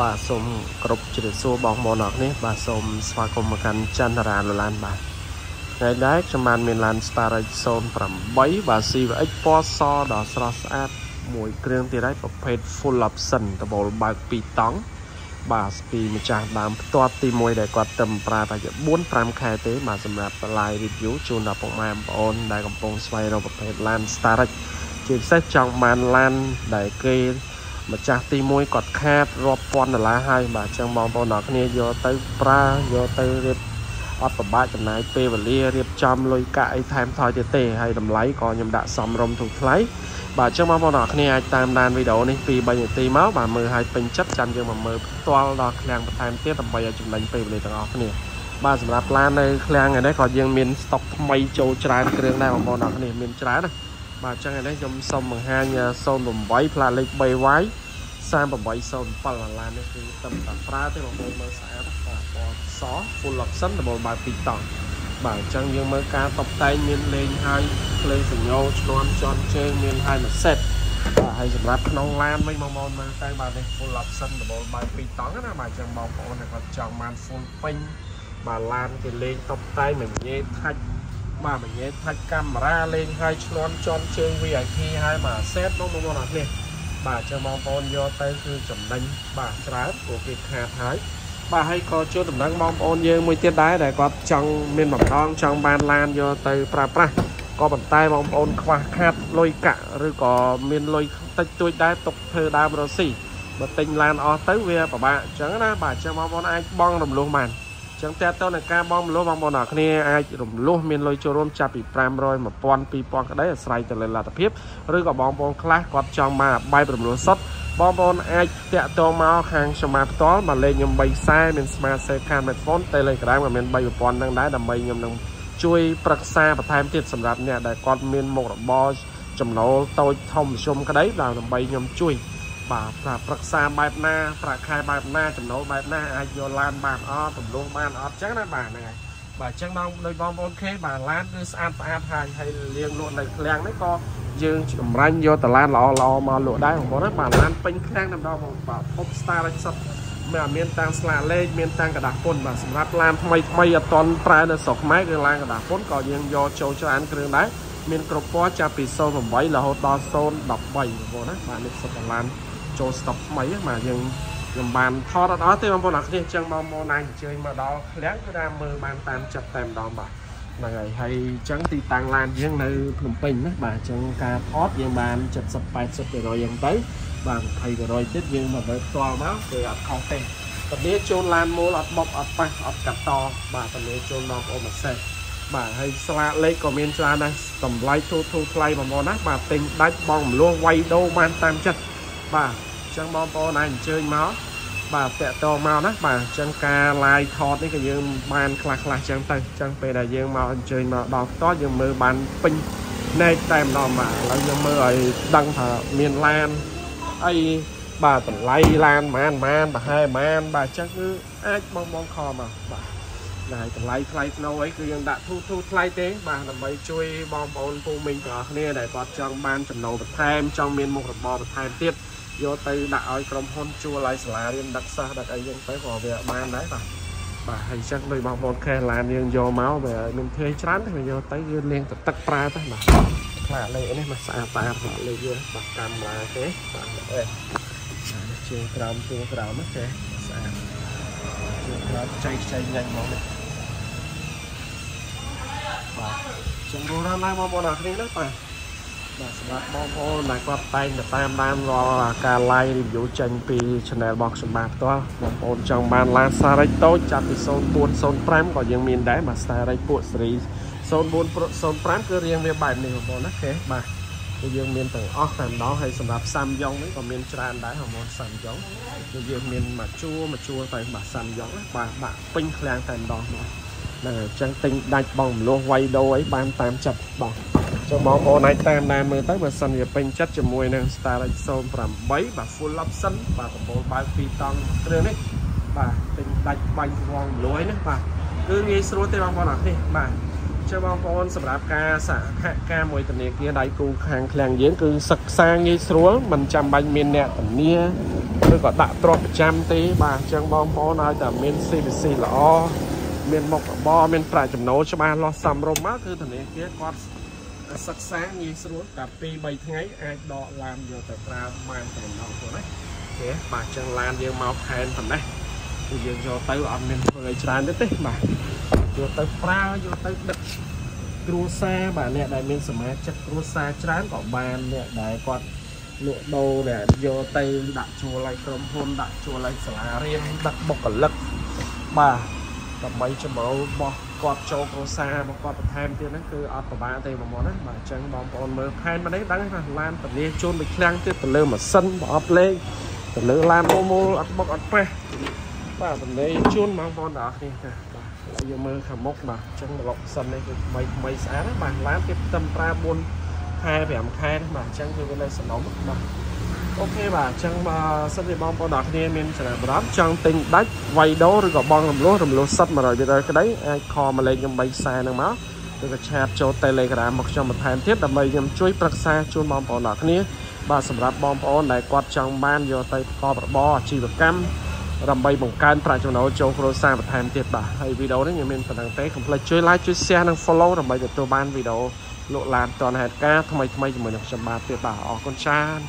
បាទសូមគ្រប់ជ្រាបសួរបងប្អូនអរគ្នាបាទសូមស្វាគមន៍មកកាន់ចន្ទរាលឡានបាទថ្ងៃនេះខ្ញុំបានមានឡាន Starage 08បាទ CVX ពណ៌សដ៏ស្រស់ស្អាតមួយគ្រឿងទៀតហើយប្រភេទ full option ដបូលបើក2តង់បាទពីម្ចាស់ដើមផ្ទាត់ទី1ដែលគាត់ត្រឹមប្រើតែ4 5ខែទេបាទសម្រាប់ live review ជូនដល់ពុកម៉ែបងប្អូនដែលកំពុងស្វែងរកប្រភេទឡាន Starage ជាពិសេសចង់បានឡានដែលគេ ម្ចាស់ទី1គាត់ខាតរាប់ពាន់ដុល្លារហើយបាទអញ្ចឹងបងប្អូនអរគ្នាយកទៅប្រើយកទៅរៀបអត់ប្របាក់ចំណាយពេលវេលារៀបចំលុយកាក់អីថែមថយទៀតទេហើយតម្លៃក៏ខ្ញុំដាក់សមរម្យធូរថ្លៃបាទអញ្ចឹងបងប្អូនអរគ្នាអាចតាមដានវីដេអូនេះពី3នាទីមកបាទមើលឲ្យពេញចិត្តចាំយើងមកមើលផ្ទាល់ដល់ឃ្លាំងបន្ថែមទៀតដើម្បីឲ្យចំណេញពេលវេលាទាំងអស់គ្នាបាទសម្រាប់ឡាននៅឃ្លាំងនេះក៏យើងមានស្តុកថ្មីចូលច្រើនគ្រឿងដែរបងប្អូនអរគ្នាមានច្រើនណា បាទអញ្ចឹងឥឡូវខ្ញុំសូមបង្ហាញ08ផ្លាកលេខ 3Y 3807ឡាននេះគឺត្រឹមតែប្រើទេបងប្អូនមើលស្អាតបាទពណ៌ស full option ដបូលបើ2តង់បាទអញ្ចឹងយើងមើលការតុបតែងមានលេងហើយភ្លើងសញ្ញោឈ្នន់ជន់ជើងមានហើយមួយសេតបាទហើយសម្រាប់ក្នុងឡានវិញបងប្អូនមើលទៅបាទនេះ full option ដបូលបើ2តង់ណាបាទអញ្ចឹងបងប្អូនគាត់ចង់បាន full ពេញបាទឡានគេលេងតុបតែងមួយញ៉េថាច់ បាទមួយញ៉េថាច់កាមេរ៉ាលេងហើយឈ្នន់ជន់ជើង VIP ហើយបាទសេតបងប្អូនអរគ្នាបាទចាំបងប្អូនយកទៅគឺចំណេញបាទច្រើនព្រោះគេខាតហើយបាទហើយក៏ជួយដំណឹងបងប្អូនយើងមួយទៀតដែរដែលគាត់ចង់មានបំណងចង់បានឡានយកទៅប្រើប្រាស់ក៏ប៉ុន្តែបងប្អូនខ្វះខាតលុយកាក់ឬក៏មានលុយតិចតួចដែរຕົកធ្វើដើមរស៊ីបើទិញឡានអស់ទៅវាពិបាកអញ្ចឹងណាបាទអញ្ចឹងបងប្អូនអាចបងរំលោះបាន ចឹងតើតើនឹងការបងមលោះបងប្អូនអរគ្នាអាចរំលោះមានលុយចូលរួមចាប់ពី500 1000 2000ក្តីអាស្រ័យទៅលើលទ្ធភាពឬក៏បងប្អូនខ្លះគាត់ចង់មកបែបរំលោះសុទ្ធបងប្អូនអាចតាក់ទងមកខាងខ្ញុំមកផ្ទាល់មកលេខខ្ញុំ3ខ្សែមាន Smart Safe Card Smartphone Telegram ក៏មាន3000ហ្នឹងដែរដើម្បីខ្ញុំនឹងជួយប្រឹក្សាបន្ថែមទៀតសម្រាប់អ្នកដែលគាត់មានមុខរបរចំណូលតូចធំមធ្យមក្តីដើម្បីខ្ញុំជួយ បាទប្រាប្រឹក្សាបែបណាប្រាក់ខែបែបណាចំណូលបែបណាអាចយកឡានបានអត់ទម្លងបានអត់ចឹងណាបាទហ្នឹងហើយបាទអញ្ចឹងបងដោយបងប្អូនខេបាទឡានគឺស្អាតស្អាតហើយហើយលាងលក់នៅឃ្លាំងនេះក៏យើងចម្រាញ់យកតឡានល្អល្អមកលក់ដែរបងប្អូនណាបាទឡានពេញឃ្លាំងតែម្ដងបងបាទផុប Star រិចសុទ្ធមានមានតាំងស្លាកលេខមានតាំងกระดาษពុនបាទសម្រាប់ឡានថ្មីថ្មីអត់តន់ប្រើនៅស្រុកខ្មែរគឺឡានកระดาษពុនក៏យើងយកចូលច្រើនគ្រឿងដែរមានគ្រប់ពណ៌ចាប់ពី08រហូតដល់013បងប្អូនណាបាទនេះសុទ្ធតែឡាន ចូល stock ថ្មីបាទយើងខ្ញុំបានថតអត់អស់ទេបងប្អូនអរគ្នាអញ្ចឹងបងប្អូនអាចអញ្ជើញមកដល់ឃ្លាំងគឺថាមើលបានតាមចិត្តតែម្ដងបាទហ្នឹងហើយហើយអញ្ចឹងទីតាំងឡានយើងនៅភ្នំពេញណាបាទអញ្ចឹងការថតយើងបាន70 80%យ៉ាងទៅបាទ20%ទៀតយើងមកមើលផ្ទាល់មកគឺអត់ខុសទេតលាជូនឡានមូលអត់បុកអត់ប៉ះអត់កាត់តបាទតលាជូនបងប្អូនមកសេះបាទហើយស្លាកលេខក៏មានច្រើនដែរតម្លៃធូរធូរថ្លៃបងប្អូនណាបាទទិញដាច់បងមលោះវាយដូរបានតាមចិត្ត បាទអញ្ចឹងបងប្អូនអាចអញ្ជើញមកបាទតាក់តងមកណាបាទអញ្ចឹងការ live ថតនេះក៏យើងបានខ្លះខ្លះអញ្ចឹងទៅអញ្ចឹងពេលដែលយើងមកអញ្ជើញមកដល់ផ្ទាល់យើងមើលបានពេញណែកតែម្ដងបាទឥឡូវយើងមើលឲ្យដឹងថាមានឡានអីបាទតម្លៃឡានប៉ុន្មានប៉ុន្មានប្រហែលប៉ុន្មានបាទអញ្ចឹងគឺអាចបងបងខមកបាទហើយតម្លៃថ្លៃស្នូអីគឺយើងដាក់ធូរធូរថ្លៃទេ បាទដើម្បីជួយបងប្អូនពូមីងទាំងអស់គ្នាដែលគាត់ចង់បានចំណូលបន្ថែមចង់មានមុខរបរបន្ថែមទៀត យកទៅដាក់ឲ្យក្រុមហ៊ុនជួលឲ្យសាលារៀនដឹកសិស្សដឹកអីយ៉ាងទៅក៏វាបានដែរបាទបាទហើយចឹងដូចបងប្អូនខេឡានយើងយកមកវាមានធ្វើច្រើនទេយកទៅយើងលាងទឹកទឹកប្រើទៅបាទខ្លាលេខនេះមកស្អាតស្អាតខ្លាលេខយើងបាទកាមេរ៉ាទេបាទអេជើងក្រោមជួរក្រោមណាចេះស្អាតជើងក្រោមចៃចៃញ៉ាញ់ហ្មងនេះបាទចឹងរស់ឡើងបងប្អូនអរគ្នាណាបាទ បាទសម្រាប់បងប្អូនដែលគាត់តែងតែតាមដានរាល់ការ live review ចេញពី channel របស់ខ្ញុំបាទផ្ទាល់បងប្អូនចង់បានឡាន Starage តូចចាប់ពី0405ក៏យើងមានដែរបាទ Starage ពួកសេរី0405គឺរៀងវាបែបនេះបងប្អូនណាគេបាទគឺយើងមានទាំងអស់តែម្ដងហើយសម្រាប់ Samyong នេះក៏មានច្រើនដែរហម៉ូន Samyong គឺយើងមានមួយជួរមួយជួរតែបាទ Samyong បាទដាក់ពេញឃ្លាំងតែម្ដងបាទហ្នឹងហើយអញ្ចឹងទិញដាច់បងមលោះវាយដូរអីបានតាមចិត្តបាទ ចុះបងប្អូនអាចតាមដានមើលទៅបើសិនជាពេញចិត្តជាមួយនឹង Starage 08បាទ full option បាទដំបូលបើក2តង់គ្រឿងនេះបាទទិញដាច់បាញ់វងលួយណាបាទគឺងាយស្រួលទេបងប្អូនអរគ្នាបាទជើបងប្អូនសម្រាប់ការសហការមួយធនាគារដៃគូខាងឃ្លាំងយើងគឺសិក្សាងាយស្រួលមិនចាំបាច់មានអ្នកធានាឬក៏ដាក់ទ្រព្យប្រចាំទេបាទអញ្ចឹងបងប្អូនឲ្យតែមាន CVC ល្អមានមុខរបរមានប្រាក់ចំណូលច្បាស់លាស់សមរម្យមកគឺធនាគារគាត់ សិក្សាងាយស្រួលតែ2 3ថ្ងៃអាចដកឡានយកទៅប្រើបានតែម្ដងខ្លួនណាគេបាទអញ្ចឹងឡានយើងមកខែនប៉ុណ្ណេះគឺយើងយកទៅអត់មានធ្វើឲ្យច្រើនទេទេបាទយកទៅប្រើយកទៅដឹកគ្រួសារបាទអ្នកដែលមានសមាជិកគ្រួសារច្រើនក៏បានអ្នកដែលគាត់លក់ដូរដែលយកទៅដាក់ជួលឲ្យក្រុមហ៊ុនដាក់ជួលឲ្យសាលារៀនដឹកបុគ្គលិកបាទដើម្បីចំណូលរបស់ គាត់ចូលគ្រួសាររបស់គាត់បន្ថែមទៀតហ្នឹងគឺអត់ប្រហែលទេបងប្អូនណាបាទអញ្ចឹងបងប្អូនមើលផែនមកនេះដឹងថាឡានពលាជូនមួយឃ្លាំងទៀតទៅលើម៉ាស៊ីនបើអត់លេងទៅលើឡានមូលមូលអត់បុកអត់ប៉ះបាទពលាជូនបងប្អូនទាំងអស់គ្នាចាបាទហើយយើងមើលខាងមុខបាទអញ្ចឹងប្លុកសិននេះគឺថ្មីថ្មីស្អាតណាបាទឡានគេផ្ទឹមប្រើ4ខែ5ខែបាទអញ្ចឹងគឺវានៅសំណុំបាទ អូខេបាទអញ្ចឹងបើសិនជាបងប្អូនទាំងគ្នាមានចំណាប់អារម្មណ៍ចង់ទិញដាច់វៃដូឬក៏បងរំលោះរំលោះសិត100%ក្តីអាចខលមកលេខខ្ញុំ3ខ្សែហ្នឹងមកឬក៏ឆាតចូល Telegram មកខ្ញុំបន្ថែមទៀតដើម្បីខ្ញុំជួយប្រឹក្សាជូនបងប្អូនទាំងគ្នាបាទសម្រាប់បងប្អូនដែលគាត់ចង់បានយកទៅប្រកបរបរអាជីវកម្មដើម្បីបង្កើនប្រាក់ចំណូលចូលគ្រួសារបន្ថែមទៀតបាទហើយវីដេអូនេះខ្ញុំមានប៉ុណ្ណឹងទេកុំភ្លេចជួយ like ជួយ share និង follow ដើម្បីទទួលបានវីដេអូលក់ឡានតនហេតុការថ្មីថ្មីជាមួយនឹងខ្ញុំបាទទៀតបាទអរគុណច្រើន